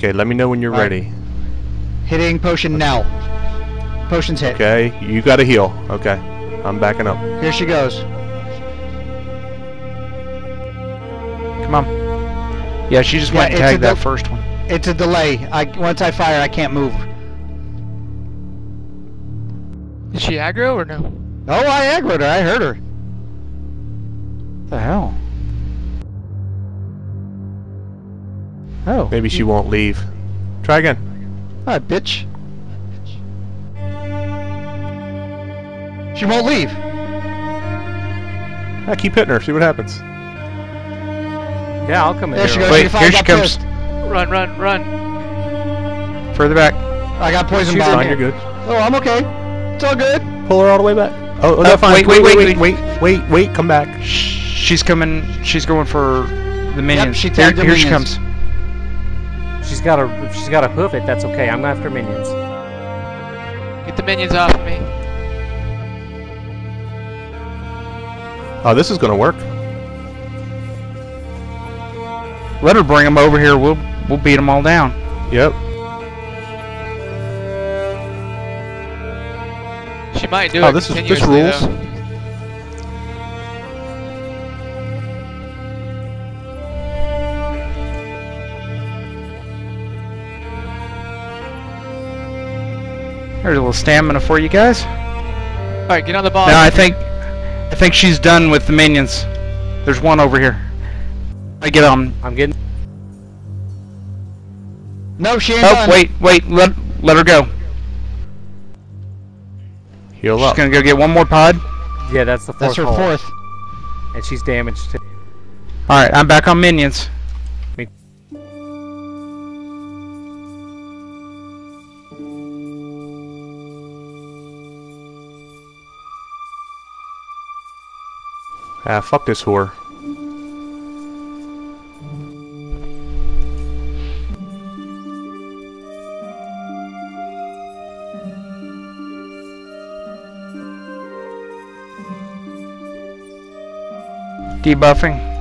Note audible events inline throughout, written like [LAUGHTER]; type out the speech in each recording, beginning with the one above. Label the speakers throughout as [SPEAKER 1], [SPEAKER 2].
[SPEAKER 1] Okay, let me know when you're
[SPEAKER 2] Alright.
[SPEAKER 1] ready.
[SPEAKER 2] Hitting potion now. Potion's hit.
[SPEAKER 1] Okay, you gotta heal. Okay, I'm backing up.
[SPEAKER 2] Here she goes.
[SPEAKER 3] Come on. Yeah, she just
[SPEAKER 2] Yeah,
[SPEAKER 3] went and
[SPEAKER 2] it's a
[SPEAKER 3] tagged that first one.
[SPEAKER 2] It's a delay. I once I fire, I can't move.
[SPEAKER 4] Is she aggro or no?
[SPEAKER 2] Oh, I aggroed her. I heard her.
[SPEAKER 3] What the hell? Oh.
[SPEAKER 1] Maybe she won't leave. Try again.
[SPEAKER 2] Ah, bitch. She won't leave.
[SPEAKER 1] Ah, keep hitting her. See what happens.
[SPEAKER 5] Yeah, I'll come in
[SPEAKER 2] There she
[SPEAKER 5] here.
[SPEAKER 2] goes.
[SPEAKER 3] Wait,
[SPEAKER 2] she finally
[SPEAKER 3] here she comes.
[SPEAKER 2] pissed.
[SPEAKER 4] Run, run, run.
[SPEAKER 3] Further back.
[SPEAKER 2] I got poison
[SPEAKER 1] She's
[SPEAKER 2] bomb.
[SPEAKER 1] fine. You're good.
[SPEAKER 2] Oh, I'm okay. It's all good.
[SPEAKER 1] Pull her all the way back. Oh, oh
[SPEAKER 3] Uh,
[SPEAKER 1] no, fine.
[SPEAKER 3] wait, wait, wait,
[SPEAKER 1] wait, wait, wait, wait. Come back.
[SPEAKER 3] She's coming. She's going for the minions.
[SPEAKER 2] she
[SPEAKER 3] here,
[SPEAKER 2] the
[SPEAKER 3] here she comes.
[SPEAKER 5] She's got to. If she's got to hoof it, that's okay. I'm after minions.
[SPEAKER 4] Get the minions off of me.
[SPEAKER 1] Oh, this is gonna work.
[SPEAKER 3] Let her bring them over here. We'll we'll beat them all down.
[SPEAKER 1] Yep.
[SPEAKER 4] She might do it.
[SPEAKER 1] Oh,
[SPEAKER 4] it
[SPEAKER 1] this is- this
[SPEAKER 4] continuously,
[SPEAKER 1] rules.
[SPEAKER 4] though.
[SPEAKER 3] There's a little stamina for you guys.
[SPEAKER 4] Alright, get on the ball.
[SPEAKER 3] No, I think I think she's done with the minions. There's one over here. I get on.
[SPEAKER 5] I'm getting.
[SPEAKER 2] No, she ain't
[SPEAKER 3] Oh
[SPEAKER 2] done.
[SPEAKER 3] wait, wait. Let let her go.
[SPEAKER 1] Heal
[SPEAKER 3] She's
[SPEAKER 1] up.
[SPEAKER 3] gonna go get one more pod.
[SPEAKER 5] Yeah, that's the fourth.
[SPEAKER 2] That's her
[SPEAKER 5] hole.
[SPEAKER 2] fourth.
[SPEAKER 5] And she's damaged too.
[SPEAKER 3] All right, I'm back on minions.
[SPEAKER 1] Ah, fuck this whore.
[SPEAKER 3] Debuffing.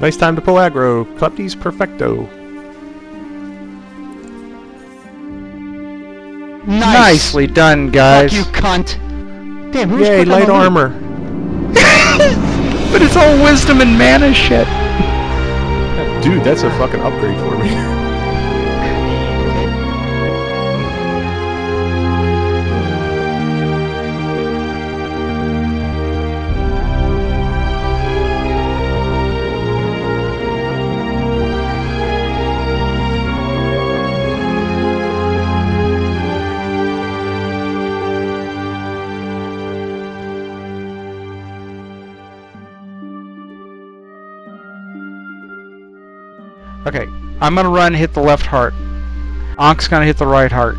[SPEAKER 1] Nice time to pull aggro. Kleptes perfecto.
[SPEAKER 2] Nice.
[SPEAKER 3] Nicely done, guys.
[SPEAKER 2] Fuck you, cunt. Damn, who's
[SPEAKER 1] Yay, light armor. [LAUGHS]
[SPEAKER 3] But it's all wisdom and mana shit.
[SPEAKER 1] Dude, that's a fucking upgrade for me. [LAUGHS]
[SPEAKER 3] Okay, I'm gonna run, hit the left heart. Ankh's gonna hit the right heart.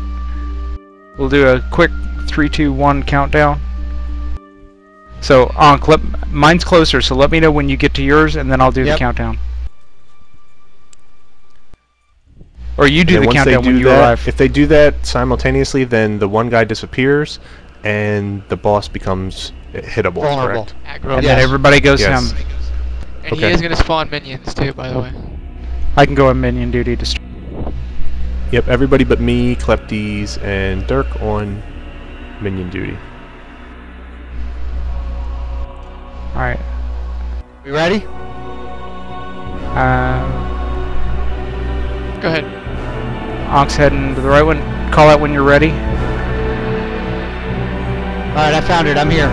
[SPEAKER 3] We'll do a quick three, two, one countdown. So Ankh, let, mine's closer, so let me know when you get to yours, and then I'll do
[SPEAKER 2] Yep.
[SPEAKER 3] the countdown. Or you do the
[SPEAKER 1] then once they
[SPEAKER 3] countdown when you
[SPEAKER 1] that,
[SPEAKER 3] arrive.
[SPEAKER 1] If they do that simultaneously, then the one guy disappears, and the boss becomes hittable.
[SPEAKER 2] Vulnerable.
[SPEAKER 1] Correct?
[SPEAKER 4] Aggro.
[SPEAKER 3] and
[SPEAKER 2] Yes.
[SPEAKER 3] then everybody goes
[SPEAKER 1] Yes.
[SPEAKER 3] him.
[SPEAKER 4] And he is gonna spawn minions too, by the way.
[SPEAKER 3] I can go on minion duty to. St-
[SPEAKER 1] Yep, everybody but me, Kleptes, and Dirk on minion duty.
[SPEAKER 3] all right.
[SPEAKER 2] We ready?
[SPEAKER 3] Um,
[SPEAKER 4] Go ahead.
[SPEAKER 3] Ankh's heading to the right one. Call out when you're ready.
[SPEAKER 2] Alright, I found it. I'm here.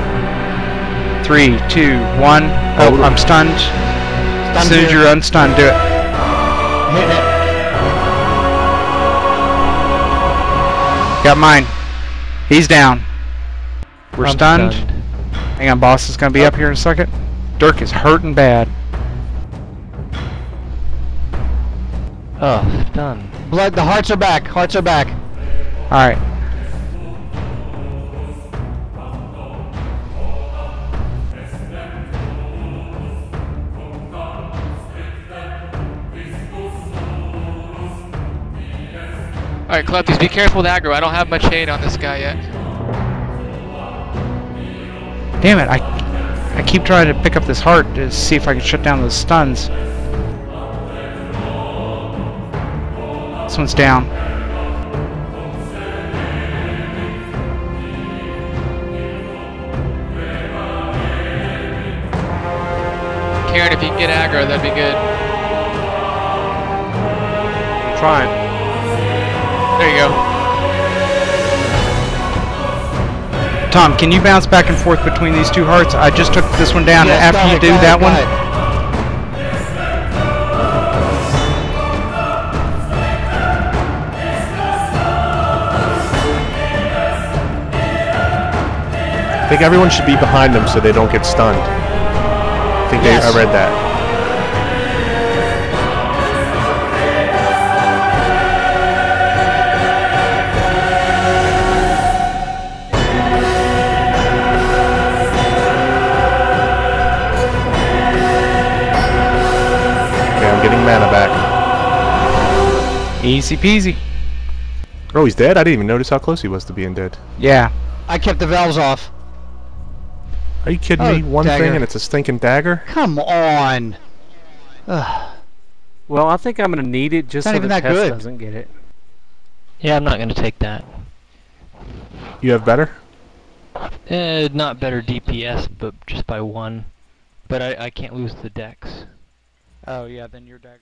[SPEAKER 3] Three, two, one. Oh,
[SPEAKER 1] Oh.
[SPEAKER 3] I'm stunned.
[SPEAKER 2] Stunned
[SPEAKER 3] as soon as you're unstunned, do it.
[SPEAKER 2] Hitting [LAUGHS] it.
[SPEAKER 3] Got mine. He's down. We're
[SPEAKER 5] I'm
[SPEAKER 3] stunned.
[SPEAKER 5] stunned.
[SPEAKER 3] Hang on, boss is gonna be up here in a second. Dirk is hurting bad.
[SPEAKER 5] Oh, done.
[SPEAKER 2] Blood, the hearts are back. Hearts are back.
[SPEAKER 3] Alright.
[SPEAKER 4] Alright, Klepties, be careful with aggro. I don't have much hate on this guy yet.
[SPEAKER 3] Damn it, I, I keep trying to pick up this heart to see if I can shut down those stuns. This one's down.
[SPEAKER 4] Karen, if you can get aggro, that'd be good.
[SPEAKER 5] I'm trying.
[SPEAKER 4] There you go.
[SPEAKER 3] Tom, can you bounce back and forth between these two hearts? I just took this one down,
[SPEAKER 2] Yes,
[SPEAKER 3] and after you
[SPEAKER 2] it,
[SPEAKER 3] do
[SPEAKER 2] it,
[SPEAKER 3] that
[SPEAKER 2] got
[SPEAKER 3] one,
[SPEAKER 2] it.
[SPEAKER 1] I think everyone should be behind them so they don't get stunned. I think they, I read that.
[SPEAKER 3] Easy peasy.
[SPEAKER 1] Oh, he's dead? I didn't even notice how close he was to being dead.
[SPEAKER 3] Yeah.
[SPEAKER 2] I kept the valves off.
[SPEAKER 1] Are you kidding
[SPEAKER 2] Oh,
[SPEAKER 1] me? One
[SPEAKER 2] dagger.
[SPEAKER 1] thing and it's a stinking dagger?
[SPEAKER 2] Come on. Ugh.
[SPEAKER 5] Well, I think I'm gonna need it just
[SPEAKER 2] Not
[SPEAKER 5] so
[SPEAKER 2] even
[SPEAKER 5] that
[SPEAKER 2] that
[SPEAKER 5] Tess
[SPEAKER 2] good.
[SPEAKER 5] doesn't get it.
[SPEAKER 6] Yeah, I'm not gonna take that.
[SPEAKER 1] You have better?
[SPEAKER 6] Uh, not better DPS, but just by one. But I, I can't lose the dex.
[SPEAKER 3] Oh yeah, then your dagger.